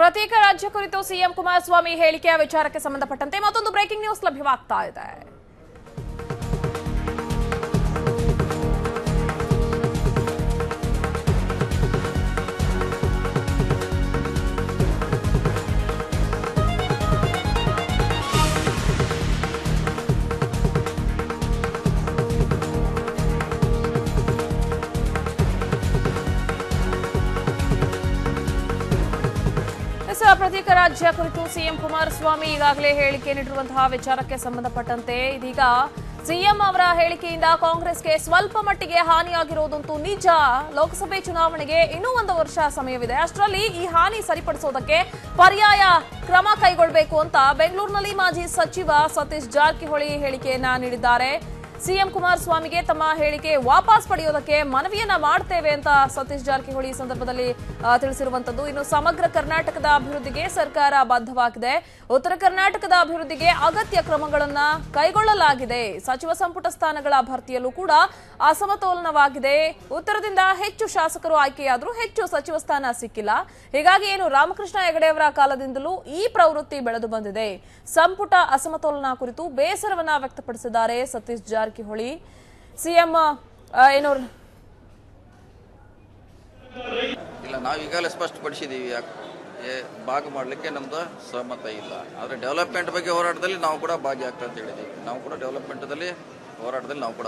ಪ್ರತ್ಯೇಕ ರಾಜ್ಯ ಕುರಿತು ಸಿಎಂ ಕುಮಾರಸ್ವಾಮಿ ಹೇಳಿಕೆಯ ವಿಚಾರಕ್ಕೆ ಸಂಬಂಧಪಟ್ಟಂತೆ ಮತ್ತೊಂದು ಬ್ರೇಕಿಂಗ್ ನ್ಯೂಸ್ ಲಭ್ಯವಾಗ್ತಾ ಇದೆ. ಎಸ್, ಪ್ರತ್ಯೇಕ ರಾಜ್ಯ ಕುರಿತು ಸಿಎಂ ಕುಮಾರಸ್ವಾಮಿ ಈಗಾಗಲೇ ಹೇಳಿಕೆ ನೀಡಿರುವಂತಹ ವಿಚಾರಕ್ಕೆ ಸಂಬಂಧಪಟ್ಟಂತೆ ಇದೀಗ ಸಿಎಂ ಅವರ ಹೇಳಿಕೆಯಿಂದ ಕಾಂಗ್ರೆಸ್ಗೆ ಸ್ವಲ್ಪ ಮಟ್ಟಿಗೆ ಹಾನಿಯಾಗಿರೋದಂತೂ ನಿಜ. ಲೋಕಸಭೆ ಚುನಾವಣೆಗೆ ಇನ್ನೂ ಒಂದು ವರ್ಷ ಸಮಯವಿದೆ. ಅಷ್ಟರಲ್ಲಿ ಈ ಹಾನಿ ಸರಿಪಡಿಸೋದಕ್ಕೆ ಪರ್ಯಾಯ ಕ್ರಮ ಕೈಗೊಳ್ಳಬೇಕು ಅಂತ ಬೆಂಗಳೂರಿನಲ್ಲಿ ಮಾಜಿ ಸಚಿವ ಸತೀಶ್ ಜಾರಕಿಹೊಳಿ ಹೇಳಿಕೆಯನ್ನ ನೀಡಿದ್ದಾರೆ. ಸಿಎಂ ಕುಮಾರಸ್ವಾಮಿಗೆ ತಮ್ಮ ಹೇಳಿಕೆ ವಾಪಸ್ ಪಡೆಯೋದಕ್ಕೆ ಮನವಿಯನ್ನ ಮಾಡ್ತೇವೆ ಅಂತ ಸತೀಶ್ ಜಾರಕಿಹೊಳಿ ಈ ಸಂದರ್ಭದಲ್ಲಿ ತಿಳಿಸಿರುವಂತದ್ದು. ಇನ್ನು ಸಮಗ್ರ ಕರ್ನಾಟಕದ ಅಭಿವೃದ್ಧಿಗೆ ಸರ್ಕಾರ ಬದ್ಧವಾಗಿದೆ. ಉತ್ತರ ಕರ್ನಾಟಕದ ಅಭಿವೃದ್ಧಿಗೆ ಅಗತ್ಯ ಕ್ರಮಗಳನ್ನ ಕೈಗೊಳ್ಳಲಾಗಿದೆ. ಸಚಿವ ಸಂಪುಟ ಸ್ಥಾನಗಳ ಭರ್ತಿಯಲ್ಲೂ ಕೂಡ ಅಸಮತೋಲನವಾಗಿದೆ. ಉತ್ತರದಿಂದ ಹೆಚ್ಚು ಶಾಸಕರು ಆಯ್ಕೆಯಾದರೂ ಹೆಚ್ಚು ಸಚಿವ ಸ್ಥಾನ ಸಿಕ್ಕಿಲ್ಲ. ಹೀಗಾಗಿ ಏನು ರಾಮಕೃಷ್ಣ ಹೆಗಡೆ ಅವರ ಕಾಲದಿಂದಲೂ ಈ ಪ್ರವೃತ್ತಿ ಬೆಳೆದು ಬಂದಿದೆ. ಸಂಪುಟ ಅಸಮತೋಲನ ಕುರಿತು ಬೇಸರವನ್ನ ವ್ಯಕ್ತಪಡಿಸಿದ್ದಾರೆ ಸತೀಶ್ ಜಾರಕಿಹೊಳಿ. ಸಿಎಂ ಆ, ಏನು ಇಲ್ಲ ನಾವು ಈಗಾಗಲೇ ಸ್ಪಷ್ಟಪಡಿಸಿದ್ದೀವಿ ಭಾಗ ಮಾಡಲಿಕ್ಕೆ ನಮ್ದು ಸಹಮತ ಇಲ್ಲ. ಆದರೆ ಡೆವಲಪ್ಮೆಂಟ್ ಬಗ್ಗೆ ಹೋರಾಟದಲ್ಲಿ ನಾವು ಕೂಡ ಭಾಗಿಯಾಗ್ತಾ ಅಂತ ಹೇಳಿದ್ದೀವಿ ನಾವು ಕೂಡ ಡೆವಲಪ್ಮೆಂಟದಲ್ಲಿ ಹೋರಾಟದಲ್ಲಿ ನಾವು ಕೂಡ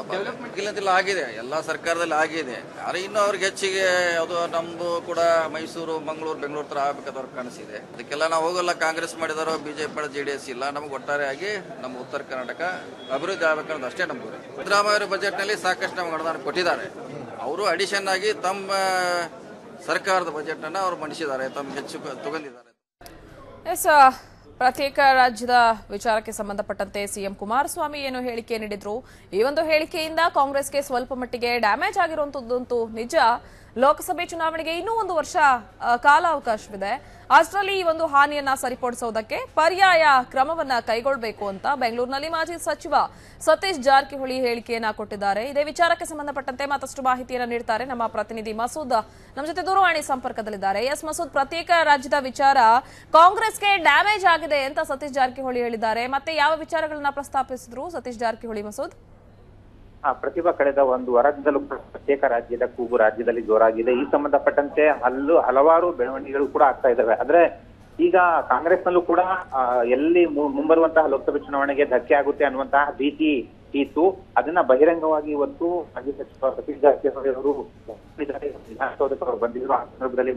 ಇಲ್ಲದಿಲ್ಲ, ಆಗಿದೆ. ಎಲ್ಲ ಸರ್ಕಾರದಲ್ಲಿ ಆಗಿದೆ. ಆದರೆ ಇನ್ನೂ ಅವ್ರಿಗೆ ಹೆಚ್ಚಿಗೆ ಅದು ನಮ್ಮದು ಕೂಡ ಮೈಸೂರು, ಮಂಗಳೂರು, ಬೆಂಗಳೂರು ಥರ ಆಗ್ಬೇಕಾದವ್ರು ಕಾಣಿಸಿದೆ. ಅದಕ್ಕೆಲ್ಲ ನಾವು ಹೋಗಲ್ಲ. Congress ಮಾಡಿದಾರೋ BJP P J D S ಇಲ್ಲ. ನಮಗೆ ಒಟ್ಟಾರೆಯಾಗಿ ನಮ್ಮ ಉತ್ತರ ಕರ್ನಾಟಕ ಅಭಿವೃದ್ಧಿ ಆಗ್ಬೇಕನ್ನೋದು ಅಷ್ಟೇ ನಮ್ಗೆ ಸಿದ್ದರಾಮಯ್ಯ ಬಜೆಟ್ನಲ್ಲಿ ಸಾಕಷ್ಟು ನಮ್ಗೆ ಅನುದಾನ ಕೊಟ್ಟಿದ್ದಾರೆ. ಅವರು ಅಡಿಷನ್ ಆಗಿ ತಮ್ಮ ಸರ್ಕಾರದ ಬಜೆಟ್ ಅನ್ನ ಅವರು ಮಂಡಿಸಿದ್ದಾರೆ. ತಮ್ಮ ಹೆಚ್ಚು ತಗೊಂಡಿದ್ದಾರೆ. ಪ್ರತ್ಯೇಕ ರಾಜ್ಯದ ವಿಚಾರಕ್ಕೆ ಸಂಬಂಧಪಟ್ಟಂತೆ ಸಿಎಂ ಕುಮಾರಸ್ವಾಮಿ ಏನು ಹೇಳಿಕೆ ನೀಡಿದ್ರು? ಈ ಒಂದು ಹೇಳಿಕೆಯಿಂದ ಕಾಂಗ್ರೆಸ್ಗೆ ಸ್ವಲ್ಪ ಮಟ್ಟಿಗೆ ಡ್ಯಾಮೇಜ್ ಆಗಿರುವಂತದ್ದಂತೂ ನಿಜ. ಲೋಕಸಭೆ ಚುನಾವಣೆಗೆ ಇನ್ನೂ ಒಂದು ವರ್ಷ ಕಾಲಾವಕಾಶವಿದೆ. ಅಷ್ಟರಲ್ಲಿ ಈ ಒಂದು ಹಾನಿಯನ್ನ ಸರಿಪಡಿಸೋದಕ್ಕೆ ಪರ್ಯಾಯ ಕ್ರಮವನ್ನ ಕೈಗೊಳ್ಳಬೇಕು ಅಂತ ಬೆಂಗಳೂರಿನಲ್ಲಿ ಮಾಜಿ ಸಚಿವ ಸತೀಶ್ ಜಾರಕಿಹೊಳಿ ಹೇಳಿಕೆಯನ್ನ ಕೊಟ್ಟಿದ್ದಾರೆ. ಇದೇ ವಿಚಾರಕ್ಕೆ ಸಂಬಂಧಪಟ್ಟಂತೆ ಮತ್ತಷ್ಟು ಮಾಹಿತಿಯನ್ನು ನೀಡ್ತಾರೆ ನಮ್ಮ ಪ್ರತಿನಿಧಿ ಮಸೂದ್. ನಮ್ಮ ಜೊತೆ ದೂರವಾಣಿ ಸಂಪರ್ಕದಲ್ಲಿದ್ದಾರೆ. ಎಸ್ ಮಸೂದ್, ಪ್ರತ್ಯೇಕ ರಾಜ್ಯದ ವಿಚಾರ, ಕಾಂಗ್ರೆಸ್ಗೆ ಡ್ಯಾಮೇಜ್ ಆಗಿದೆ ಅಂತ ಸತೀಶ್ ಜಾರಕಿಹೊಳಿ ಹೇಳಿದ್ದಾರೆ. ಮತ್ತೆ ಯಾವ ವಿಚಾರಗಳನ್ನ ಪ್ರಸ್ತಾಪಿಸಿದ್ರು ಸತೀಶ್ ಜಾರಕಿಹೊಳಿ ಮಸೂದ್? ಪ್ರತಿಭಾ ಕಳೆದ ಒಂದು ವಾರದಿಂದಲೂ ಪ್ರತ್ಯೇಕ ರಾಜ್ಯದ ಕೂಗು ರಾಜ್ಯದಲ್ಲಿ ಜೋರಾಗಿದೆ. ಈ ಸಂಬಂಧಪಟ್ಟಂತೆ ಹಲ್ಲು ಹಲವಾರು ಬೆಳವಣಿಗೆಗಳು ಕೂಡ ಆಗ್ತಾ ಇದ್ದಾವೆ ಆದ್ರೆ ಈಗ ಕಾಂಗ್ರೆಸ್ನಲ್ಲೂ ಕೂಡ ಎಲ್ಲಿ ಮುಂಬರುವಂತಹ ಲೋಕಸಭೆ ಚುನಾವಣೆಗೆ ಧಕ್ಕೆ ಆಗುತ್ತೆ ಅನ್ನುವಂತಹ ಭೀತಿ ಇತ್ತು. ಅದನ್ನ ಬಹಿರಂಗವಾಗಿ ಇವತ್ತು ಮಾಜಿ ಸಚಿವ ಸತೀಶ್ ಜಾರಕಿಹೊಳಿ ಅವರು. ವಿಧಾನಸೌಧಕ್ಕೆ ಅವರು ಬಂದಿದ್ರು. ಆ ಸಂದರ್ಭದಲ್ಲಿ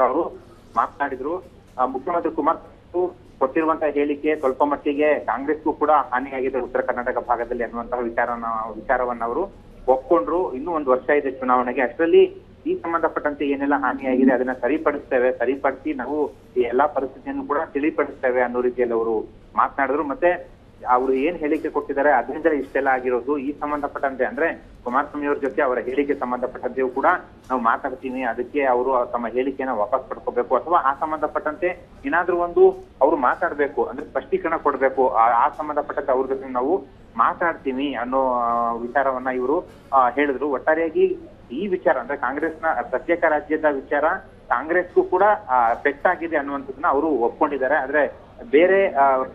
ಅವರು ಮಾತನಾಡಿದ್ರು. ಆ, ಮುಖ್ಯಮಂತ್ರಿ ಕುಮಾರಸ್ವಾಮಿ ಕೊಟ್ಟಿರುವಂತಹ ಹೇಳಿಕೆ ಸ್ವಲ್ಪ ಮಟ್ಟಿಗೆ ಕಾಂಗ್ರೆಸ್ಗೂ ಕೂಡ ಹಾನಿಯಾಗಿದೆ ಉತ್ತರ ಕರ್ನಾಟಕ ಭಾಗದಲ್ಲಿ ಅನ್ನುವಂತಹ ವಿಚಾರನ, ವಿಚಾರವನ್ನ ಅವರು ಒಪ್ಕೊಂಡ್ರು. ಇನ್ನೂ ಒಂದು ವರ್ಷ ಇದೆ ಚುನಾವಣೆಗೆ. ಅಷ್ಟರಲ್ಲಿ ಈ ಸಂಬಂಧಪಟ್ಟಂತೆ ಏನೆಲ್ಲ ಹಾನಿಯಾಗಿದೆ ಅದನ್ನ ಸರಿಪಡಿಸ್ತೇವೆ, ಸರಿಪಡಿಸಿ ನಾವು ಈ ಎಲ್ಲಾ ಪರಿಸ್ಥಿತಿಯನ್ನು ಕೂಡ ತಿಳಿಪಡಿಸ್ತೇವೆ ಅನ್ನೋ ರೀತಿಯಲ್ಲಿ ಅವರು ಮಾತನಾಡಿದ್ರು. ಮತ್ತೆ ಅವರು ಏನ್ ಹೇಳಿಕೆ ಕೊಟ್ಟಿದ್ದಾರೆ, ಅದರಿಂದ ಇಷ್ಟೆಲ್ಲ ಆಗಿರೋದು. ಈ ಸಂಬಂಧಪಟ್ಟಂತೆ ಅಂದ್ರೆ ಕುಮಾರಸ್ವಾಮಿ ಅವ್ರ ಜೊತೆ ಅವರ ಹೇಳಿಕೆ ಸಂಬಂಧಪಟ್ಟಂತೆಯೂ ಕೂಡ ನಾವು ಮಾತಾಡ್ತೀನಿ. ಅದಕ್ಕೆ ಅವರು ತಮ್ಮ ಹೇಳಿಕೆನ ವಾಪಸ್ ಪಡ್ಕೋಬೇಕು. ಅಥವಾ ಆ ಸಂಬಂಧಪಟ್ಟಂತೆ ಏನಾದ್ರೂ ಒಂದು ಅವರು ಮಾತಾಡ್ಬೇಕು, ಅಂದ್ರೆ ಸ್ಪಷ್ಟೀಕರಣ ಕೊಡ್ಬೇಕು. ಆ ಸಂಬಂಧಪಟ್ಟಂತೆ ಅವ್ರ ಜೊತೆ ನಾವು ಮಾತಾಡ್ತೀನಿ ಅನ್ನೋ ವಿಚಾರವನ್ನ ಇವರು ಹೇಳಿದ್ರು. ಒಟ್ಟಾರೆಯಾಗಿ ಈ ವಿಚಾರ ಅಂದ್ರೆ ಕಾಂಗ್ರೆಸ್ನ ಪ್ರತ್ಯೇಕ ರಾಜ್ಯದ ವಿಚಾರ ಕಾಂಗ್ರೆಸ್ಗೂ ಕೂಡ ಪೆಟ್ಟಾಗಿದೆ ಅನ್ನುವಂಥದ್ದನ್ನ ಅವರು ಒಪ್ಕೊಂಡಿದ್ದಾರೆ. ಆದ್ರೆ ಬೇರೆ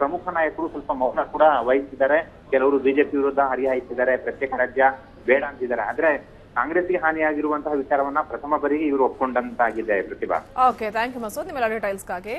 ಪ್ರಮುಖ ನಾಯಕರು ಸ್ವಲ್ಪ ಮೌನ ಕೂಡ ವಹಿಸಿದ್ದಾರೆ. ಕೆಲವರು ಬಿಜೆಪಿ ವಿರುದ್ಧ ಹರಿಹಾಯಿಸಿದ್ದಾರೆ ಪ್ರತ್ಯೇಕ ರಾಜ್ಯ ಬೇಡ ಅಂತಿದ್ದಾರೆ. ಆದ್ರೆ ಕಾಂಗ್ರೆಸ್ಗೆ ಹಾನಿಯಾಗಿರುವಂತಹ ವಿಚಾರವನ್ನ ಪ್ರಥಮ ಬಾರಿಗೆ ಇವರು ಒಪ್ಕೊಂಡಂತಾಗಿದೆ Pratibha. Okay thank you Masood. ನಿಮ್ಮೆಲ್ಲ ಡೀಟೇಲ್ಸ್ಗಾಗಿ